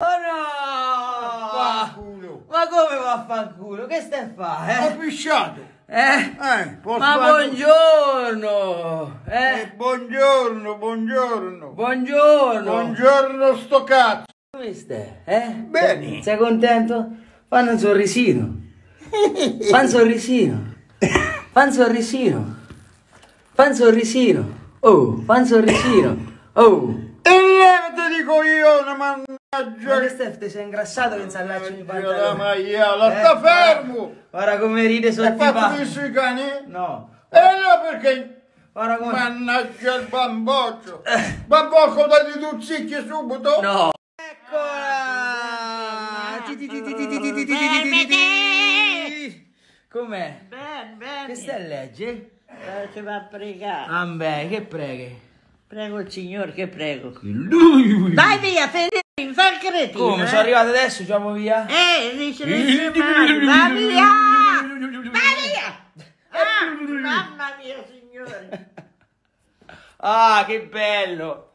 Oh no! Ma come vaffanculo? Che stai a fare? Ho pisciato. Eh? Eh, Ma buongiorno! Eh, Eh? buongiorno, buongiorno. Buongiorno! Buongiorno sto cazzo. Come stai? Eh? Bene. Sei contento? Fanno un sorrisino. Fa un sorrisino. Fa un sorrisino. Fa un sorrisino. Oh, fa un sorrisino. Oh coglione, mannaggia! Ma che stai, ti sei ingrassato che insallarci ogni pantalone? la maiala, eh, sta fermo! Guarda come ride sotto i panni. sui cani? No. E allora perché... Guarda come... Mannaggia il bamboccio! Eh. Bambocco, dagli tu zicchi subito! No! Eccola! Com'è? Ben, ben! Che stai a leggere? Eh, ci va a pregare! Vabbè, che preghi? Prego il Signore che prego. Lui! Vai via, Federico, fa il cretino. Come? eh. Sono arrivato adesso, andiamo via? Eh, dice si mai. Va via! Va via! Ah, mamma mia, signore. Ah, che bello!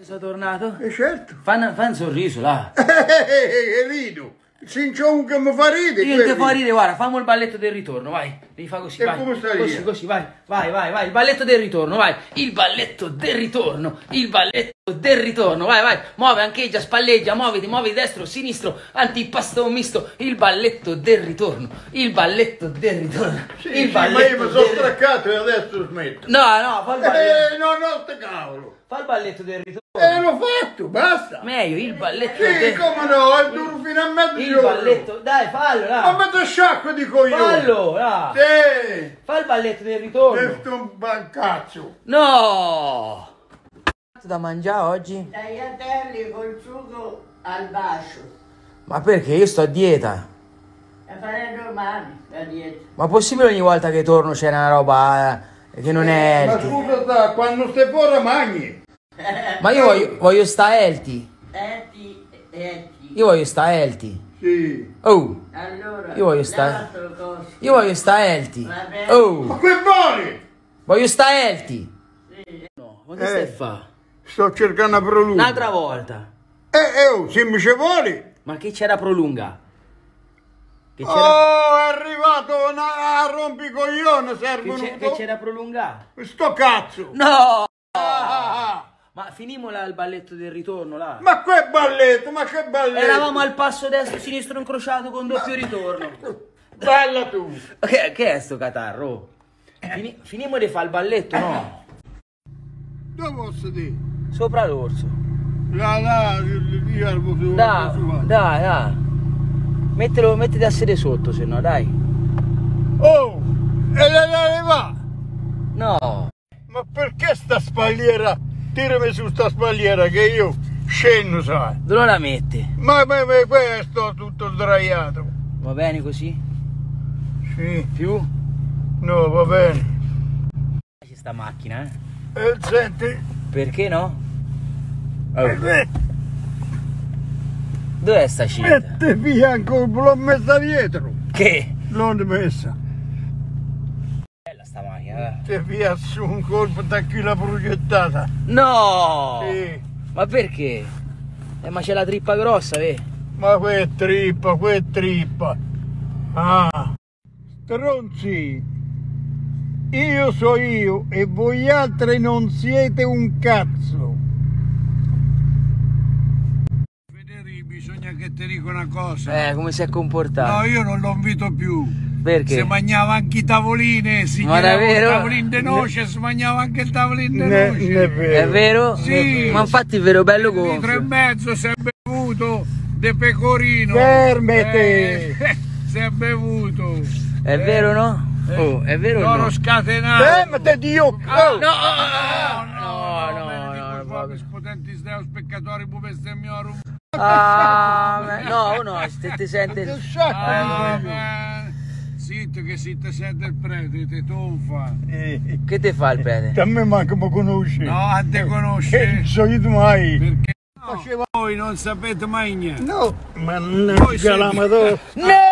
Sei tornato? E certo. Fa un, fa un sorriso, là. E rido. Sincio che mi fa ridere. Io ti fa ridere, guarda, fammo il balletto del ritorno, vai. Devi fare così, E vai. come stai Così, lì? così, vai. Vai, vai, vai. Il balletto del ritorno, vai. Il balletto del ritorno. Il balletto del ritorno. Vai, vai. Muove, ancheggia, spalleggia, muoviti, muovi destro, sinistro, antipasto misto. Il balletto del ritorno. Il balletto del ritorno. Sì, il sì, ma io balletto mi sono del straccato e adesso smetto. No, no, fa il balletto. Eh, no, no, te cavolo. Fa il balletto del ritorno. Eh, l'ho fatto, basta. Meglio, il balletto Sì, del come no, è duro fino a Il mezzogiorno. balletto, dai, fallo, là. mezzo sciacquo dico io. Fallo, là. Sì. Fa il balletto del ritorno. Questo è un cazzo. No! Da mangiare oggi? Tagliatelli col sugo al bacio. Ma perché? Io sto a dieta. E fare domani la dieta. Ma possibile ogni volta che torno c'è una roba eh, che non è Ma healthy? scusa, sta, quando stai fuori mangi. Ma io voglio, voglio sta healthy. Etti, etti. Io voglio sta healthy. Sì. Oh, Allora, Io voglio stare- io voglio sta healthy. Bene. Ma Oh, che vuole? voglio sta healthy. Sì. No, ma che Eh. stai a fare? Sto cercando una prolunga. Un'altra volta. Eh, eh, oh, se mi ci vuole. Ma che c'era prolunga? Che c'era, Oh, è arrivato una, a rompicoglione, che c'è- che servono. c'era prolunga? Sto cazzo. No! Ah, Ma finimola il balletto del ritorno là. ma che balletto, ma che balletto. Eravamo al passo destro sinistro incrociato con doppio ritorno. Bella tu. Che, che è sto catarro? Fini, finimo di fare il balletto, no? Dove posso dire? Sopra l'orso. Là, là, su. Dai, dai, dai. Mettilo, mettiti a sedere sotto, se no, dai. Oh, e la la va. No. Ma perché sta spalliera? Tirami su sta spalliera che io scendo, sai. Dove la metti? Ma, ma, ma questo tutto sdraiato. Va bene così? Sì, Più? no, va bene. C'è sta macchina, eh? E senti, Perché no? Oh, eh, dov'è sta cinta? mette via ancora, l'ho messa dietro. Che? L'ho messa. Bella sta macchina, eh. Mette via su un colpo da chi l'ha progettata. No! Sì, Ma perché? Eh, ma c'è la trippa grossa, vedi? ma è trippa, è trippa. Ah, stronzi. Io so io e voi altri non siete un cazzo. Federico, bisogna che ti dica una cosa. Eh, come si è No, comportato? io non lo invito più. Perché? Si mangiava anche i tavolini, si Ma davvero? il tavolino di noce, si mangiava anche il tavolino di Ne- noce. ne è vero. È vero? Sì. Ma infatti è vero, bello Un litro e mezzo si è bevuto de pecorino. Fermete. Eh, si è bevuto. È vero, no? Oh, è vero o Loro no? scatenato. Fermate Dio! Oh, No, no, no, bene, no, dico, no, fuoco, potenti deus peccatori, bu bestemmiorum. Ah, no, no, se ti sente... Che sciacquo Ah. Zitto che si te sente il prete, ti tonfa. Eh, Che te fa il prete? A me manco mi conosci. No, a te Eh, conosce. so io mai. Perché no, voi non sapete mai niente. No, mannaggia la madonna. No!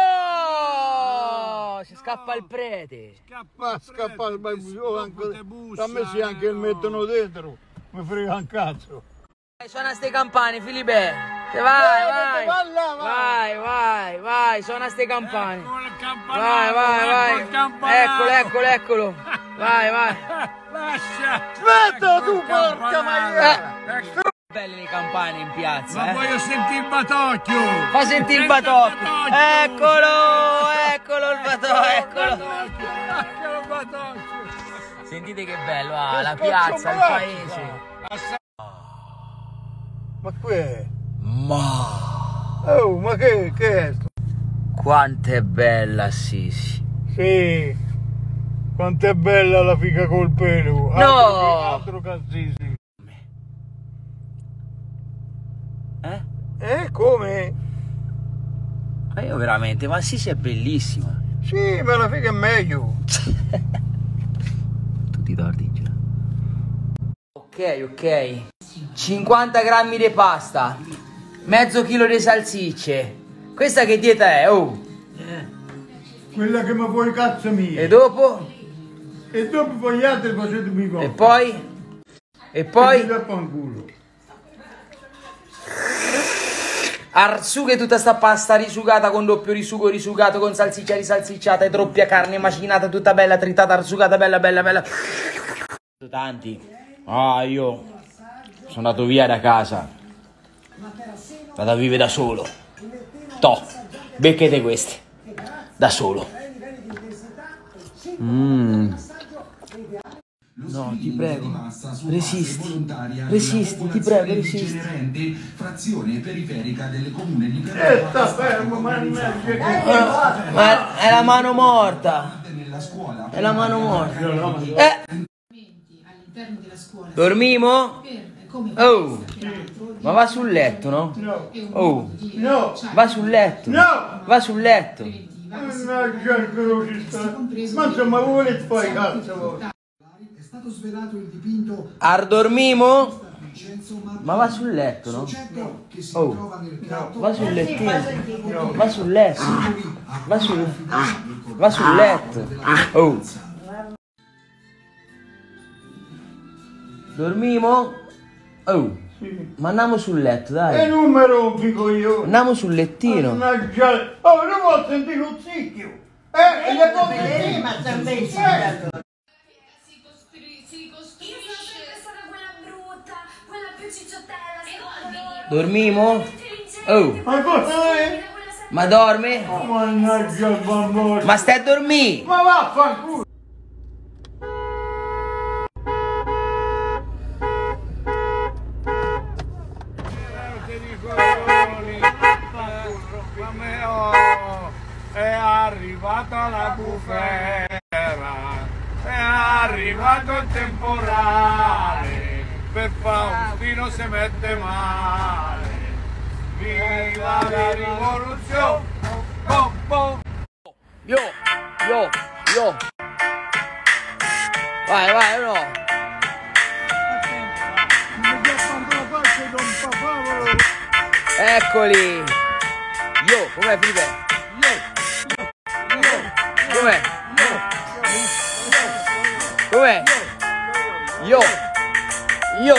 Scappa il prete. Ma scappa ma io anche- A me si anche il no. mettono dentro. Mi frega un cazzo. Suona ste campane, Filipè. Vai, vai. vai vai. Vai, suona ste campane. Il Vai, vai, ecco vai. il. Eccolo, eccolo, eccolo. Vai, vai. Lascia. Aspetta tu, Il porca campanario. Belle le campane in piazza, Ma eh. voglio sentire il batocchio. Fa sentire il batocchio. Eccolo, eccolo il batocchio, eccolo. Eccolo il batocchio. Sentite che bello, ah, la Che piazza, il paese. Ma qui è? Ma Oh, ma che, che è sto? quanto è bella Assisi. Sì. Quanto è bella la figa col pelo. No. Altro che altro che Assisi. Eh? Eh, come? Ma io veramente, ma Assisi è bellissima. Sì, ma la figa è meglio. Tutti torti già. Ok, ok. 50 grammi di pasta. Mezzo chilo di salsicce. Questa che dieta è? Oh. Quella che mi vuoi cazzo mia. E dopo? E dopo voi altri facete mi E poi? E poi? fanculo. Arsughe tutta sta pasta risugata con doppio risugo risugato con salsiccia risalsicciata e doppia carne macinata tutta bella tritata arsugata bella bella bella. Tanti. Ah, io sono andato via da casa. Vado a vivere da solo. To, becchete questi. Da solo. Mm. No, ti prego. Resisti. Resisti, ti prego, resisti. frazione periferica del comune di E sta fermo, che Ma è la mano morta. nella scuola È la mano morta. Eh, dormimo? per come Oh, ma va sul letto, no? No, Oh, no, va sul letto. no! Va sul letto. Mannaggia il. Ma insomma, volete fare cazzo stato svelato il dipinto Ar dormimo? Vincenzo Martini, Ma va sul letto, no? Oh. Va sul lettino. Va sul letto. Va sul, va sul letto. Oh. Dormimo? Oh. Ma andiamo sul letto, E dai. non mi rompi coglione. Andiamo sul lettino. Oh, non vuol sentire lo zicchio. Eh, e le cose Eh, ma sei imbecille Dormimo? Oh. Ma cosa è? Ma dorme? Mannaggia il bambino. Ma stai a dormire? Ma vaffanculo. È arrivata la bufera, è arrivato il temporale, per Faustino si mette male. Viva la rivoluzione! Bom, bom. Yo, yo, yo. Vai, vai, no. Eccoli. Yo, com'è Felipe? Com'è? Com'è? Yo. Yo.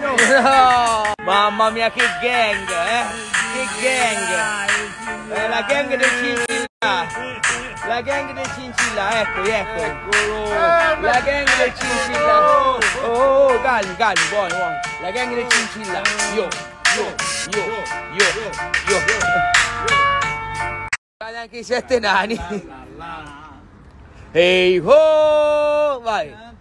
No. Mamma mia che gang, eh? Che gang. È la gang del Cincilla. La gang del Cincilla, eccoli, eccoli. La gang del Cincilla. Oh, oh, calmi, calmi, buono, buono. La gang del Cincilla. Yo, yo, yo, yo, yo. Guarda anche i sette nani. Ehi ho, vai.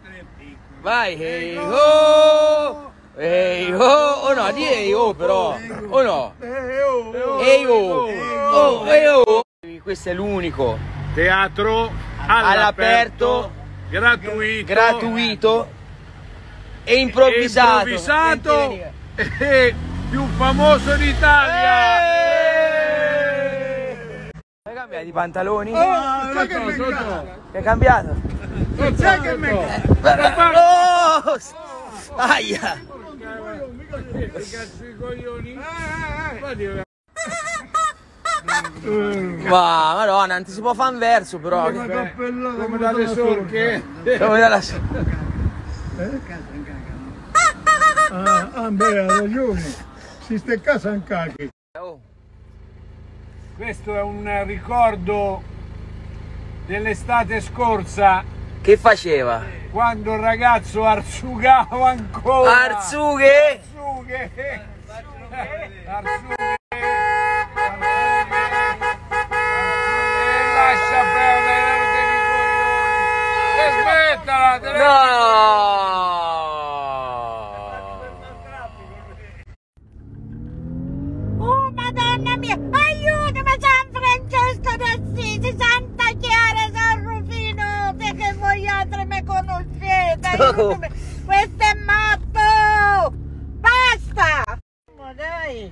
Vai, ehi ho. Ehi ho. Oh no, di ehi ho però. Oh no. Ehi ho. Oh, ehi ho. Questo è l'unico. Teatro All'aperto, gratuito, gratuito e improvvisato. improvvisato e più famoso d'Italia. Hai cambiato i pantaloni? Oh, sai che cazzo? Che hai cambiato? Sai che mi Oh! Aia! Che cazzo di coglioni? Ma madonna, non ti si può fare un verso però. Come dalle sorche? Come dalla- Ah, ah, beh, ha ragione. si sta a casa cacchi. Oh. Questo è un ricordo dell'estate scorsa Che faceva? quando il ragazzo arzugava ancora. Arzughe? Arzughe. Arzughe. Arzughe. Lascia perdere i coglioni. E smettila, te ne- No! Oh, madonna mia! Aiutami, San Francesco d'Assisi, Santa Chiara, San Rufino! Te che voi altri mi conoscete! Aiutami! Questo è matto! Basta! Ma dai!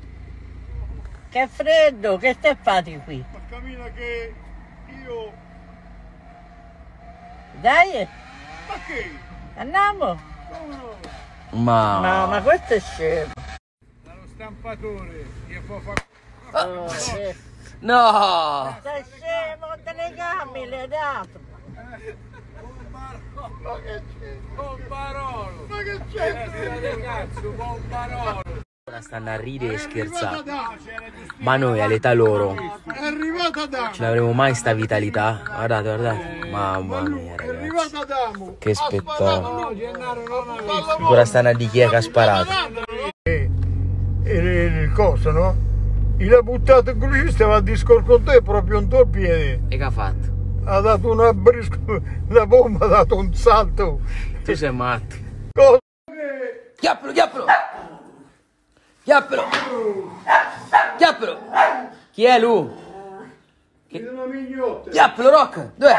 Che freddo! Che stai fatti qui? Ma cammina che io... Dai! Ma che? Andiamo! Come no? Ma... No, ma questo è scemo! Dallo stampatore. Io fa fa- Oh, che- No! Sei scemo, te le gambe le hai dato! Ma che c'è? Bombarolo. Ma che c'è? cazzo, bombarolo. Ora stanno a ridere e scherzare. Ma noi all'età loro È arrivata da... ce l'avremo mai sta vitalità? Guardate, guardate. Mamma mia, ragazzi. Che spettacolo. Ancora stanno a di chi è che ha sparato. E, e il coso, no? E l'ha buttato in cruce, stava a discorso con te proprio in tuo piede. E che ha fatto? Ha dato una brisca, la bomba ha dato un salto. Tu sei matto. Cosa? Chiappelo, chiappelo! Chiappelo! Chiappelo! Chi è lui? È una mignotta. Chiappelo, Rock! Dov'è?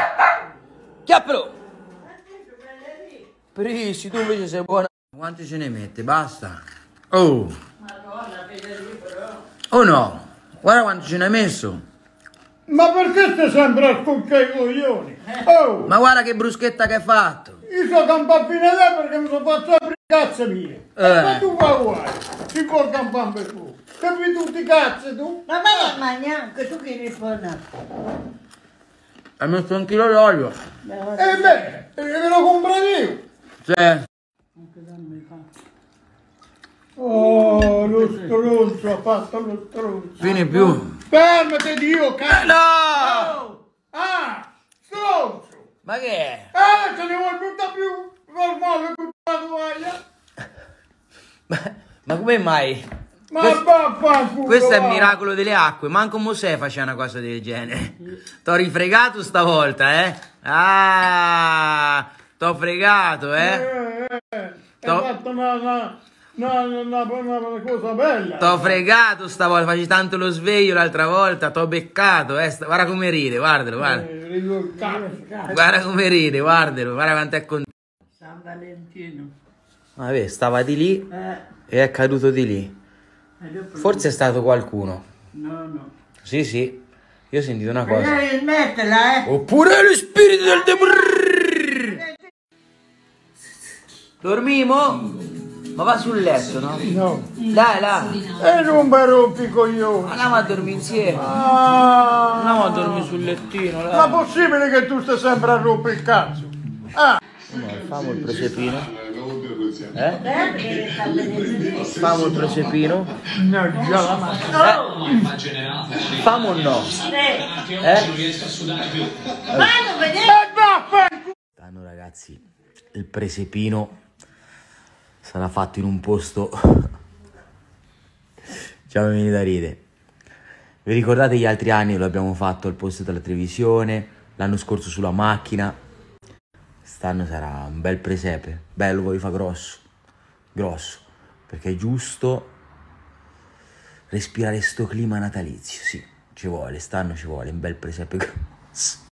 Chiappelo! Prissi, tu invece sei buona. Quanti ce ne mette? Basta. Oh! Oh no! Guarda quanto ce ne hai messo! Ma perché stai sempre a scoccare i coglioni? Oh! Ma guarda che bruschetta che hai fatto! Io sono campato fino a te perché mi sono fatto i cazzo mie. Eh. Ma tu fa uguale. Si può campare per tu. Capi tutti i cazzi tu? Ma vai a mangiare anche tu che rispondi. Hai messo un chilo d'olio. E beh, e ve lo compro io. Cioè, Oh, lo stronzo ha fatto lo stronzo. fine più. Fermati Dio, cazzo. No! Ah, stronzo. Ma che è? Ah, ce ne vuoi tutta più? Normale tutta la toaglia? Ma, come mai? Ma Questo- vaffanculo. Questo è il miracolo delle acque, manco Mosè faceva una cosa del genere. T'ho rifregato stavolta, eh? Ah, t'ho fregato, eh? Eh, eh, hai To- fatto una, una, una, una, una- una cosa bella. T'ho fregato stavolta, facevi tanto lo sveglio l'altra volta, t'ho beccato, eh? Guarda come ride, guardalo, guarda. Eh. Guarda come ride, guardalo, guarda quanto è contento. San Valentino. Vabbè, stava di lì Eh, e è caduto di lì. e dopo- Forse è stato qualcuno. No, no. Sì, sì, io ho sentito una cosa. Devi smetterla, eh. Oppure lo spirito del debrrr. Dormimo? Ma va sul letto, no? No. Dai, là. E non mi rompi i coglioni. Andiamo a dormire insieme. Ah, Andiamo a dormire sul lettino, ma là. possibile che tu stai sempre a rompere il cazzo? Ah, Famo il prosepino. Eh? Famo il prosepino. no, già la. Eh? Famo o no? Eh? Vanno, vedete? E vaffanculo. Stanno ragazzi, il presepino sarà fatto in un posto... Già mi viene da ridere. Vi ricordate gli altri anni lo abbiamo fatto al posto della televisione, l'anno scorso sulla macchina. Quest'anno sarà un bel presepe, bello, voglio fa grosso, grosso, perché è giusto respirare sto clima natalizio, sì, ci vuole, quest'anno ci vuole un bel presepe grosso.